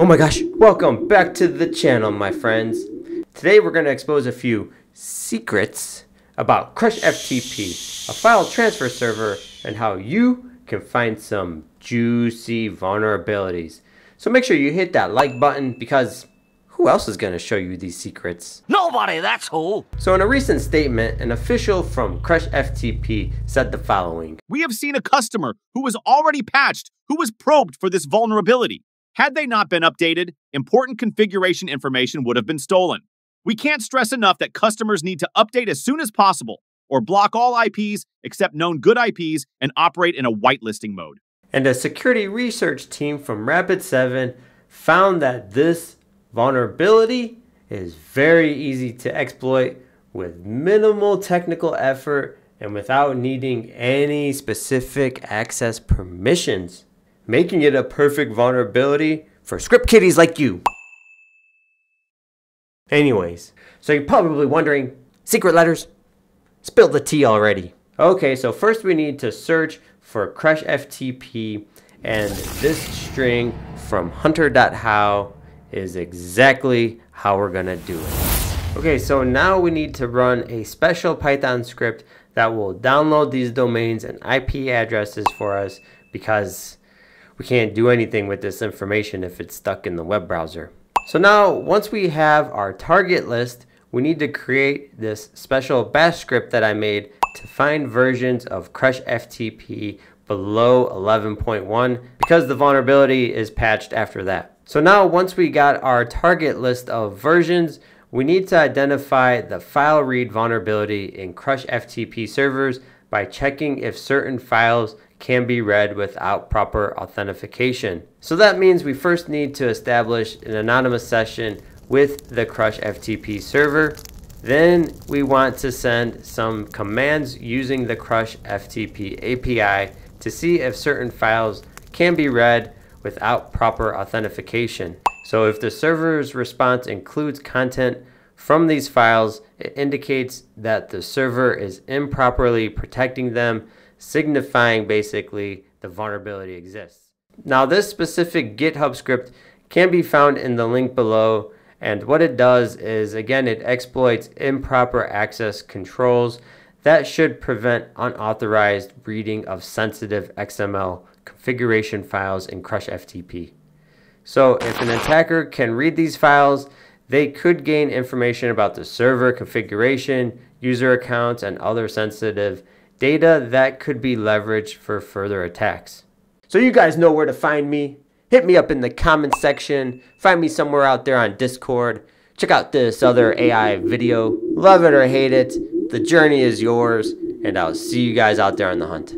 Oh my gosh, welcome back to the channel, my friends. Today we're going to expose a few secrets about Crush FTP, a file transfer server, and how you can find some juicy vulnerabilities. So make sure you hit that like button because who else is going to show you these secrets? Nobody, that's who. So in a recent statement, an official from Crush FTP said the following. We have seen a customer who was already patched who was probed for this vulnerability. Had they not been updated, important configuration information would have been stolen. We can't stress enough that customers need to update as soon as possible or block all IPs except known good IPs and operate in a whitelisting mode. And a security research team from Rapid7 found that this vulnerability is very easy to exploit with minimal technical effort and without needing any specific access permissions, making it a perfect vulnerability for script kiddies like you. Anyways, so you're probably wondering, secret letters? Spill the tea already. Okay, so first we need to search for crush FTP and this string from hunter.how is exactly how we're gonna do it. Okay, so now we need to run a special Python script that will download these domains and IP addresses for us because we can't do anything with this information if it's stuck in the web browser. So now once we have our target list, we need to create this special bash script that I made to find versions of Crush FTP below 11.1 because the vulnerability is patched after that. So now once we got our target list of versions, we need to identify the file read vulnerability in Crush FTP servers by checking if certain files can be read without proper authentication. So that means we first need to establish an anonymous session with the Crush FTP server. Then we want to send some commands using the Crush FTP API to see if certain files can be read without proper authentication. So if the server's response includes content from these files, it indicates that the server is improperly protecting them signifying basically the vulnerability exists. Now this specific GitHub script can be found in the link below and what it does is again it exploits improper access controls that should prevent unauthorized reading of sensitive XML configuration files in Crush FTP. So if an attacker can read these files, they could gain information about the server configuration, user accounts, and other sensitive data that could be leveraged for further attacks. So you guys know where to find me. Hit me up in the comment section. Find me somewhere out there on Discord. Check out this other AI video. Love it or hate it, the journey is yours, and I'll see you guys out there on the hunt.